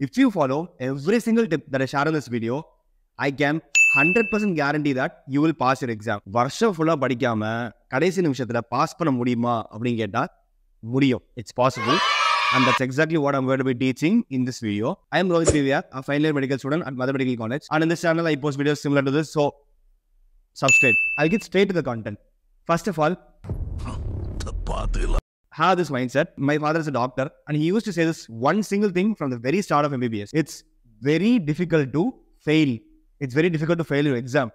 If you follow every single tip that share share video I can hundred percent guarantee that you will pass your exam வருஷம் ஃபுல்லாக படிக்காம கடைசி நிமிஷத்தில் pass பண்ண முடியுமா அப்படின்னு கேட்டால் முடியும். It's possible and that's exactly what I'm be teaching in this video I am Rohit பிவியா a final medical student at Madha medical college and இந்த channel I post video similar to this so subscribe I get straight to the content first of all பார்த்து have this mindset. My father is a doctor, and he used to say this one single thing from the very start of MBBS. It's very difficult to fail. It's very difficult to fail your exam.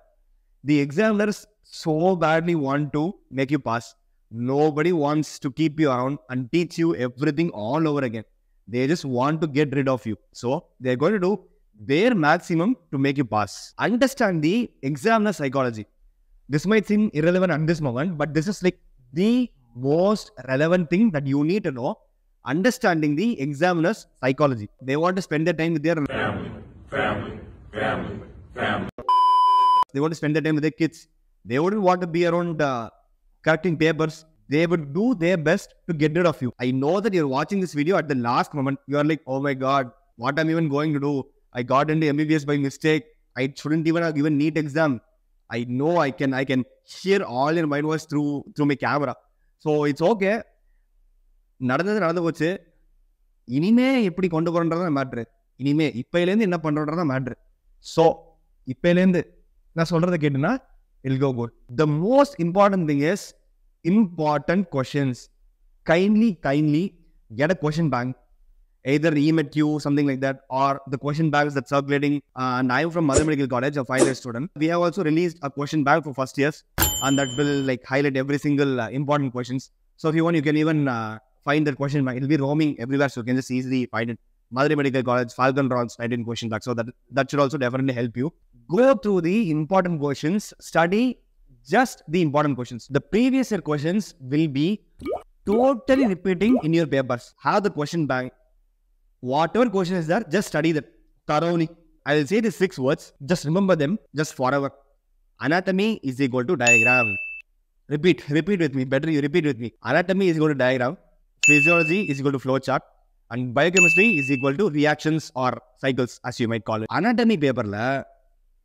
The examiners so badly want to make you pass. Nobody wants to keep you around and teach you everything all over again. They just want to get rid of you. So they're going to do their maximum to make you pass. Understand the examiner psychology. This might seem irrelevant at this moment, but this is like the most relevant thing that you need to know. Understanding the examiner's psychology. They want to spend their time with their family, family, family, family. they want to spend their time with their kids. They wouldn't want to be around uh, correcting papers. They would do their best to get rid of you. I know that you're watching this video at the last moment. You are like, oh my god, what I'm even going to do? I got into MBBS by mistake. I shouldn't even have given NEET exam. I know I can I can hear all your mind voice through through my camera. So it's okay. நடந்தது நடந்து போச்சு இனிமே எப்படி கொண்டு போறோன்றதான் matter இனிமே இப்பையிலேருந்து என்ன பண்றோன்றதான் matter so இப்பையிலேருந்து நான் சொல்றதை கேட்டுனா I'll go good the most important thing is important questions kindly kindly get a question bank either email you something like that or the question banks that's circulating uh, and i'm from mother medical college a final year student we have also released a question bank for first years and that will like highlight every single uh, important questions. So if you want you can even uh, find that question. It'll be roaming everywhere so you can just easily find it. Madha medical college falcon Ron's 19 question bank so that that should also definitely help you. Go through the important questions. Study just the important questions. The previous year questions will be totally repeating in your papers. Have the question bank. Whatever question is there, just study that thoroughly. I will say the six words, just remember them just forever. Anatomy is equal to diagram. Repeat, repeat with me. Better you repeat with me. Anatomy is equal to diagram. Physiology is equal to flow chart. And biochemistry is equal to reactions or cycles, as you might call it. Anatomy paper, la,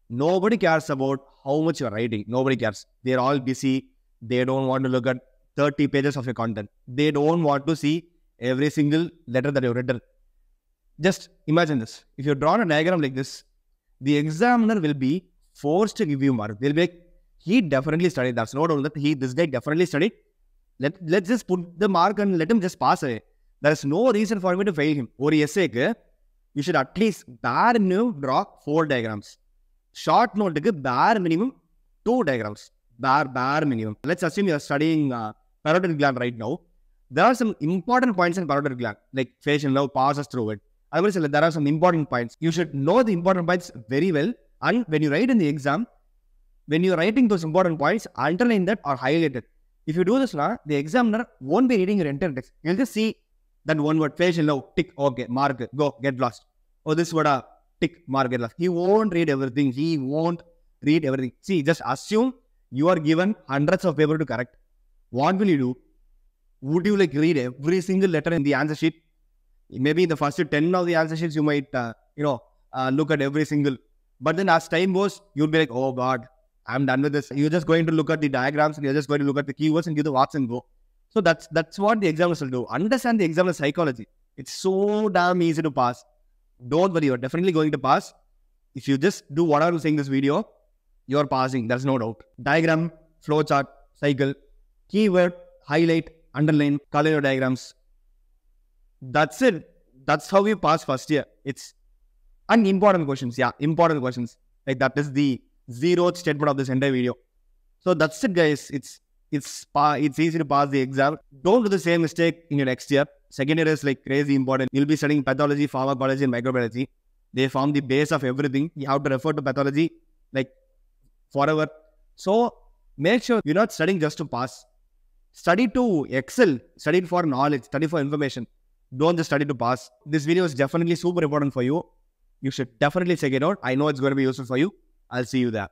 nobody cares about how much you're writing. Nobody cares. They're all busy. They don't want to look at 30 pages of your content. They don't want to see every single letter that you've written just imagine this. If you draw a diagram like this, the examiner will be forced to give you mark. They'll be like, he definitely studied. That's not all that he this guy definitely studied. Let let's just put the mark and let him just pass away. There is no reason for me to fail him. Or essay you should at least bare minimum draw four diagrams. Short note bare minimum two diagrams. Bare bare minimum. Let's assume you are studying uh, parotid gland right now. There are some important points in parotid gland, like facial nerve passes through it. I will say there are some important points. You should know the important points very well. And when you write in the exam, when you're writing those important points, underline that or highlight it. If you do this now, the examiner won't be reading your entire text. You'll just see that one word, facial nerve, tick, okay, mark go, get lost. Oh, this word, uh, tick, mark, get lost. He won't read everything. He won't read everything. See, just assume you are given hundreds of paper to correct. What will you do? Would you like read every single letter in the answer sheet? maybe in the first 10 of the answer sheets you might uh, you know uh, look at every single but then as time goes you'll be like oh god i'm done with this. You're just going to look at the diagrams and you're just going to look at the keywords and give the marks and go. So that's that's what the examiners will do. Understand the examiner psychology. It's so damn easy to pass. Don't worry you're definitely going to pass. If you just do what i'm saying in this video you're passing. There's no doubt. Diagram flow chart cycle keyword highlight underline color your diagrams. That's it. That's how we pass first year. It's and important questions. Yeah, important questions. Like that is the zeroth statement of this entire video. So that's it, guys. It's it's it's easy to pass the exam. Don't do the same mistake in your next year. Second year is like crazy important. You'll be studying pathology, pharmacology, and microbiology. They form the base of everything. You have to refer to pathology like forever. So make sure you're not studying just to pass. Study to excel. Study for knowledge. Study for information don't just study to pass. This video is definitely super important for you. You should definitely check it out. I know it's going to be useful for you. I'll see you there.